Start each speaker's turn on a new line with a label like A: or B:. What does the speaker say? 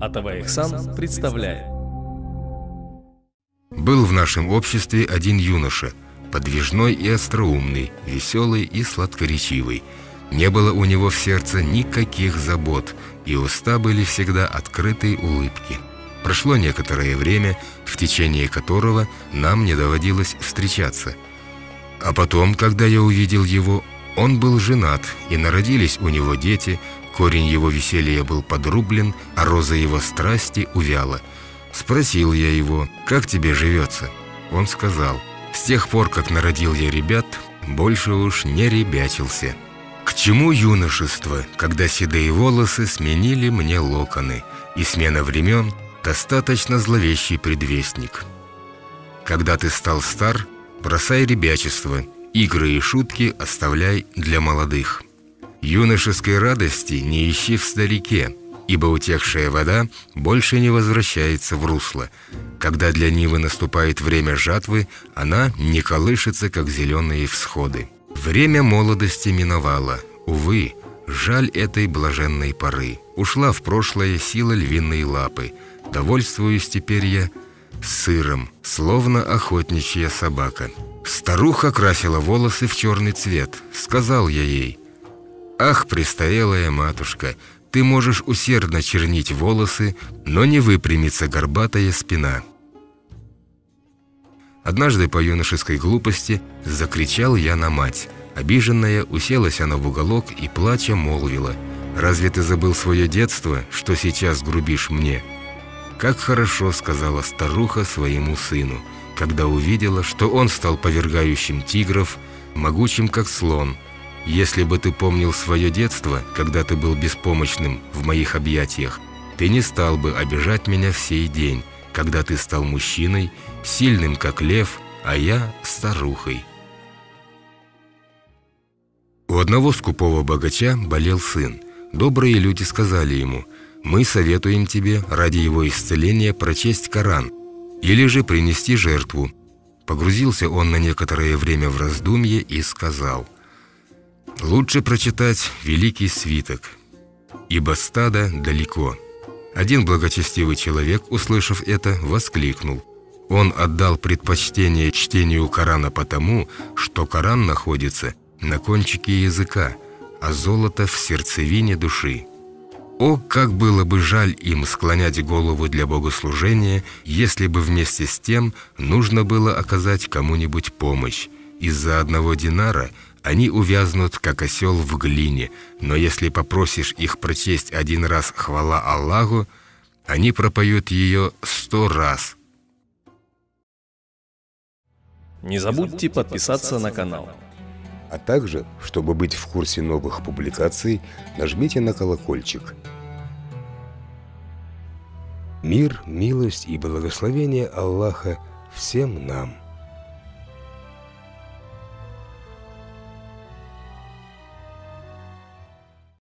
A: Атаваихсан представляет
B: Был в нашем обществе один юноша, подвижной и остроумный, веселый и сладкоречивый. Не было у него в сердце никаких забот, и уста были всегда открытой улыбки. Прошло некоторое время, в течение которого нам не доводилось встречаться. А потом, когда я увидел его, он был женат, и народились у него дети, корень его веселья был подрублен, а роза его страсти увяла. Спросил я его, как тебе живется? Он сказал, с тех пор, как народил я ребят, больше уж не ребячился. К чему юношество, когда седые волосы сменили мне локоны, и смена времен – достаточно зловещий предвестник. Когда ты стал стар, бросай ребячество, игры и шутки оставляй для молодых. Юношеской радости не ищи в старике, ибо утекшая вода больше не возвращается в русло. Когда для Нивы наступает время жатвы, она не колышется, как зеленые всходы. Время молодости миновало. Увы, жаль этой блаженной поры. Ушла в прошлое сила львиной лапы. Довольствуюсь теперь я сыром, словно охотничья собака. Старуха красила волосы в черный цвет. Сказал я ей, «Ах, престарелая матушка, ты можешь усердно чернить волосы, но не выпрямится горбатая спина». Однажды по юношеской глупости закричал я на мать. Обиженная уселась она в уголок и, плача, молвила, «Разве ты забыл свое детство, что сейчас грубишь мне?» «Как хорошо», — сказала старуха своему сыну, когда увидела, что он стал повергающим тигров, могучим, как слон. «Если бы ты помнил свое детство, когда ты был беспомощным в моих объятиях, ты не стал бы обижать меня в сей день, когда ты стал мужчиной, сильным, как лев, а я старухой». У одного скупого богача болел сын. Добрые люди сказали ему, «Мы советуем тебе ради его исцеления прочесть Коран или же принести жертву». Погрузился он на некоторое время в раздумье и сказал, «Лучше прочитать великий свиток, ибо стадо далеко». Один благочестивый человек, услышав это, воскликнул. Он отдал предпочтение чтению Корана потому, что Коран находится на кончике языка, а золото в сердцевине души. О, как было бы жаль им склонять голову для богослужения, если бы вместе с тем нужно было оказать кому-нибудь помощь. Из-за одного динара они увязнут, как осел в глине, но если попросишь их прочесть один раз «Хвала Аллаху», они пропоют ее сто раз.
A: Не забудьте подписаться на канал.
C: А также, чтобы быть в курсе новых публикаций, нажмите на колокольчик. Мир, милость и благословение Аллаха всем нам.